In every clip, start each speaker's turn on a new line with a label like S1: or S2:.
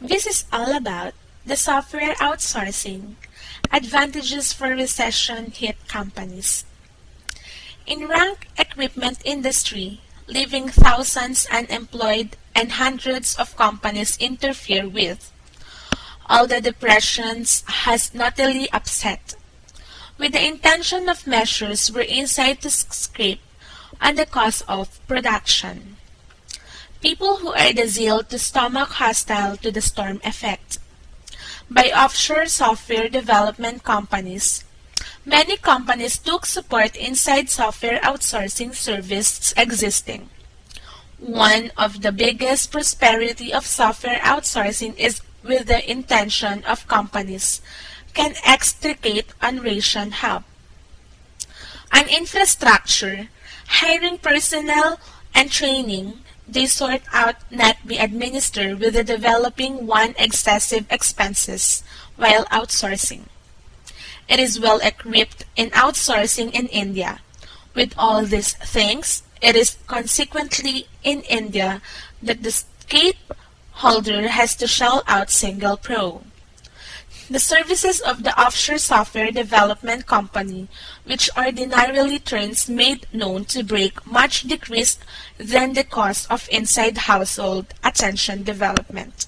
S1: This is all about the software outsourcing, advantages for recession-hit companies. In rank equipment industry, leaving thousands unemployed and hundreds of companies interfere with, all the depressions has notably upset, with the intention of measures were inside to scrape on the cost of production. People who are the zeal to stomach hostile to the storm effect. By offshore software development companies, many companies took support inside software outsourcing services existing. One of the biggest prosperity of software outsourcing is with the intention of companies can extricate on ration hub. On infrastructure, hiring personnel and training, they sort out not be administered with the developing one excessive expenses while outsourcing. It is well equipped in outsourcing in India. With all these things, it is consequently in India that the state holder has to shell out single pro. The services of the offshore software development company, which ordinarily turns made known to break much decreased than the cost of inside household attention development.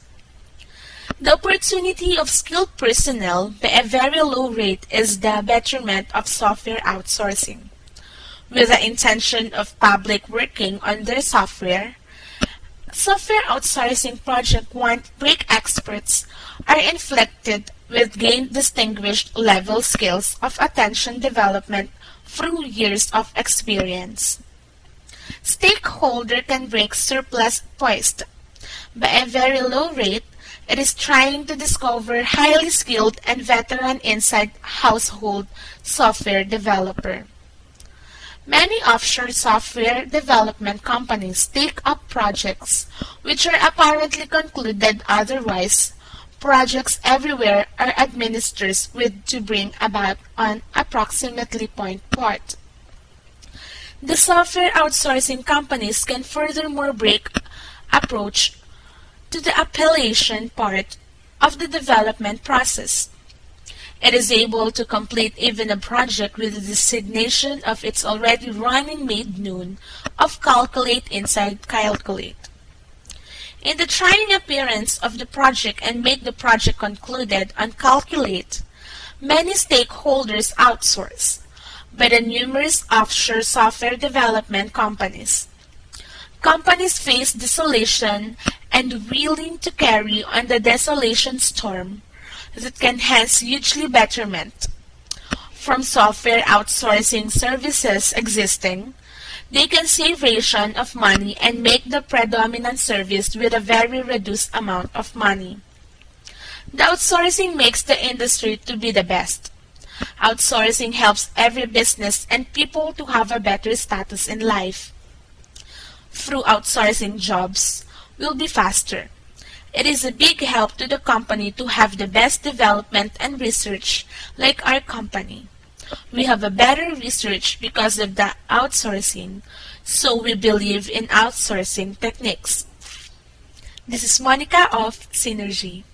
S1: The opportunity of skilled personnel by a very low rate is the betterment of software outsourcing. With the intention of public working on their software, software outsourcing project want break experts are inflected with gained distinguished level skills of attention development through years of experience. Stakeholder can break surplus poised. By a very low rate, it is trying to discover highly skilled and veteran inside household software developer. Many offshore software development companies take up projects which are apparently concluded otherwise projects everywhere are administered with to bring about an approximately point part. The software outsourcing companies can furthermore break approach to the appellation part of the development process. It is able to complete even a project with the designation of its already running made known of calculate inside calculate in the trying appearance of the project and make the project concluded and calculate, many stakeholders outsource by the numerous offshore software development companies. Companies face desolation and willing to carry on the desolation storm that can hence hugely betterment from software outsourcing services existing they can save ration of money and make the predominant service with a very reduced amount of money. The outsourcing makes the industry to be the best. Outsourcing helps every business and people to have a better status in life. Through outsourcing jobs will be faster. It is a big help to the company to have the best development and research like our company. We have a better research because of the outsourcing, so we believe in outsourcing techniques. This is Monica of Synergy.